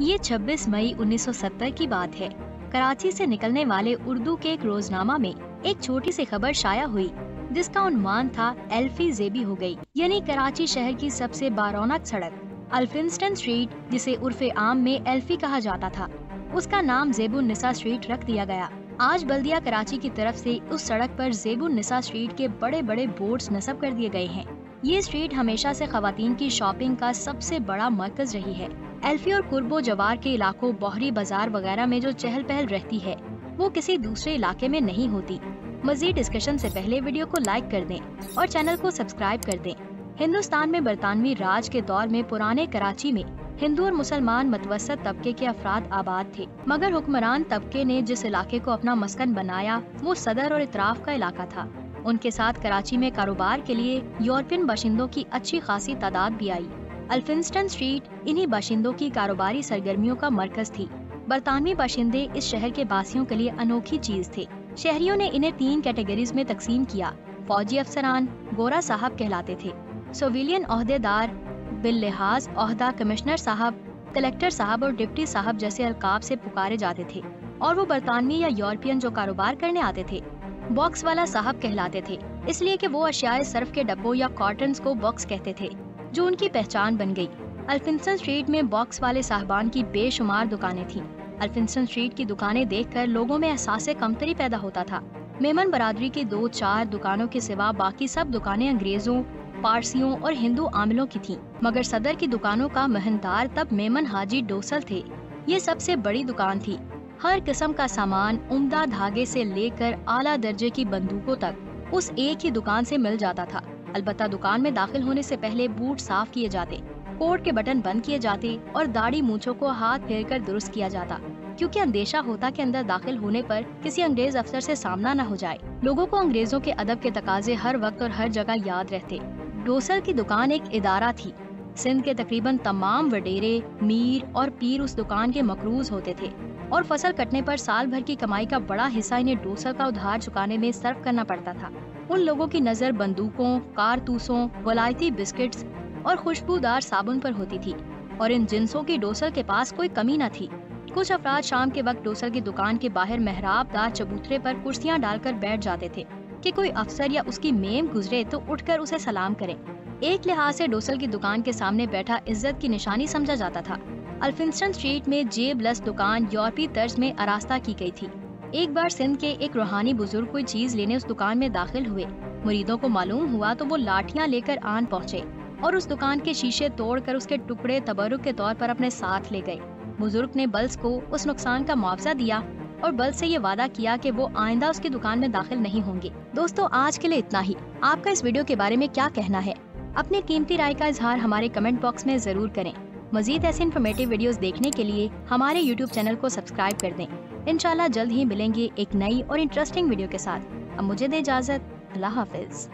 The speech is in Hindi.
ये 26 मई 1970 की बात है। कराची से निकलने वाले उर्दू के एक रोजनामा में एक छोटी सी खबर शाया हुई, जिसका उन्मान था एल्फी जेबी हो गई, यानी कराची शहर की सबसे बारौनक सड़क, अल्फिंस्टन स्ट्रीट, जिसे उर्फ़ आम में एल्फी कहा जाता था। उसका नाम जेबुन निसा स्ट्रीट रख दिया गया। आज बल्दिया कराची की तरफ़ से उस सड़क पर जेबुन निसा स्ट्रीट के बड़े बड़े बोर्ड्स नस्ब कर दिए गए हैं। ये स्ट्रीट हमेशा से खातन की शॉपिंग का सबसे बड़ा मरकज रही है। एल्फी और कुर्बो जवार के इलाकों, बहरी बाज़ार वगैरह में जो चहल पहल रहती है, वो किसी दूसरे इलाके में नहीं होती। मजीद डिस्कशन से पहले वीडियो को लाइक कर दें और चैनल को सब्सक्राइब कर दें। हिंदुस्तान में बरतानवी राज के दौर में पुराने कराची में हिंदू और मुसलमान मतवसत तबके के अफराद आबाद थे। मगर हुक्मरान तबके ने जिस इलाके को अपना मस्कन बनाया, वो सदर और इतराफ का इलाका था। उनके साथ कराची में कारोबार के लिए यूरोपियन बाशिंदों की अच्छी खासी तादाद भी आई। अल्फिंस्टन स्ट्रीट इन्हीं बाशिंदों की कारोबारी सरगर्मियों का मरकज थी। बरतानवी बाशिंदे इस शहर के बासियों के लिए अनोखी चीज़ थे। शहरियों ने इन्हें तीन कैटेगरीज में तकसीम किया। फौजी अफसरान गोरा साहब कहलाते थे। सोविलियन अहदेदार बिल लिहाज, अहदा कमिश्नर साहब, कलेक्टर साहब और डिप्टी साहब जैसे अलकाब से पुकारे जाते थे। और वो बरतानवी या यूरोपियन जो कारोबार करने आते थे बॉक्स वाला साहब कहलाते थे, इसलिए कि वो अशियाए सर्फ के डब्बों या कॉटन को बॉक्स कहते थे, जो उनकी पहचान बन गई अल्फिंसन स्ट्रीट में बॉक्स वाले साहबान की बेशुमार दुकानें थीं। अल्फिंसन स्ट्रीट की दुकानें देखकर लोगों में एहसास कमतरी पैदा होता था मेमन बरादरी की दो चार दुकानों के सिवा बाकी सब दुकानें अंग्रेज़ों, पारसियों और हिंदू आमिलों की थीं। मगर सदर की दुकानों का महनदार तब मेमन हाजी डोसल थे ये सबसे बड़ी दुकान थी हर किस्म का सामान उम्दा धागे से लेकर आला दर्जे की बंदूकों तक उस एक ही दुकान से मिल जाता था। अलबत्ता दुकान में दाखिल होने से पहले बूट साफ़ किए जाते, कोट के बटन बंद किए जाते और दाढ़ी मूछों को हाथ फेर कर दुरुस्त किया जाता। क्योंकि अंदेशा होता कि अंदर दाखिल होने पर किसी अंग्रेज़ अफसर से सामना न हो जाए। लोगों को अंग्रेज़ों के अदब के तकाजे हर वक्त और हर जगह याद रहते। डोसल की दुकान एक इदारा थी। सिंध के तकरीबन तमाम वडेरे, मीर और पीर उस दुकान के मकरूज होते थे। और फ़सल कटने पर साल भर की कमाई का बड़ा हिस्सा इन्हें डोसर का उधार चुकाने में सर्व करना पड़ता था। उन लोगों की नज़र बंदूकों, कारतूसों वलायती बिस्किट्स और खुशबूदार साबुन पर होती थी और इन जिनसों की डोसर के पास कोई कमी न थी। कुछ अफराद शाम के वक्त डोसर की दुकान के बाहर मेहराबदार चबूतरे पर कुर्सियाँ डालकर बैठ जाते थे कि कोई अफसर या उसकी मेम गुजरे तो उठकर उसे सलाम करें। एक लिहाज से डोसल की दुकान के सामने बैठा इज़्ज़त की निशानी समझा जाता था। अल्फिंस्टन स्ट्रीट में जे ब्लस दुकान यूरोपी तर्ज में आरास्ता की गई थी। एक बार सिंध के एक रूहानी बुज़ुर्ग कोई चीज़ लेने उस दुकान में दाखिल हुए। मुरीदों को मालूम हुआ तो वो लाठियाँ लेकर आन पहुँचे और उस दुकान के शीशे तोड़कर उसके टुकड़े तबरुक के तौर पर अपने साथ ले गए। बुज़ुर्ग ने बल्स को उस नुकसान का मुआवजा दिया और बल से ये वादा किया कि वो आइंदा उसकी दुकान में दाखिल नहीं होंगे। दोस्तों, आज के लिए इतना ही। आपका इस वीडियो के बारे में क्या कहना है? अपने कीमती राय का इजहार हमारे कमेंट बॉक्स में ज़रूर करें। मजीद ऐसे इन्फॉर्मेटिव वीडियोस देखने के लिए हमारे यूट्यूब चैनल को सब्सक्राइब कर दें। इनशाला जल्द ही मिलेंगे एक नई और इंटरेस्टिंग वीडियो के साथ। अब मुझे दे इजाज़त। अल्लाह हाफिज़।